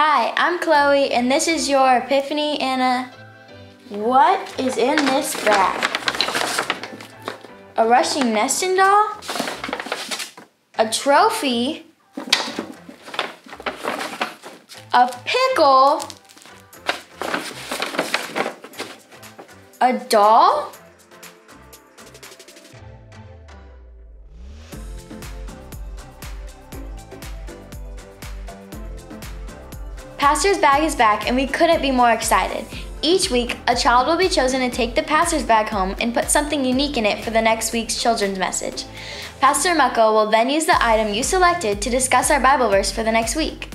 Hi, I'm Chloe, and this is your Epiphany Anna. What is in this bag? A Russian nesting doll? A trophy? A pickle? A doll? Pastor's Bag is back and we couldn't be more excited. Each week, a child will be chosen to take the pastor's bag home and put something unique in it for the next week's children's message. Pastor Mucko will then use the item you selected to discuss our Bible verse for the next week.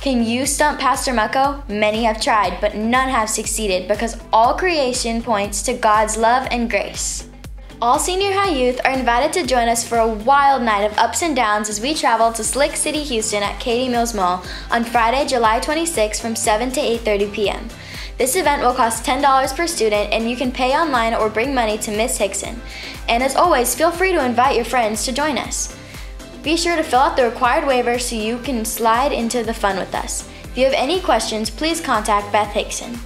Can you stump Pastor Mucko? Many have tried, but none have succeeded because all creation points to God's love and grace. All senior high youth are invited to join us for a wild night of ups and downs as we travel to Slick City, Houston at Katy Mills Mall on Friday, July 26 from 7 to 8:30 p.m. This event will cost $10 per student and you can pay online or bring money to Miss Hickson. And as always, feel free to invite your friends to join us. Be sure to fill out the required waiver so you can slide into the fun with us. If you have any questions, please contact Beth Hickson.